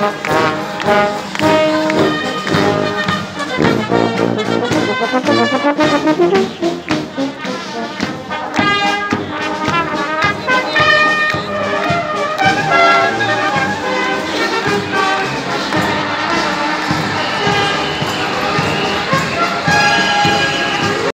Música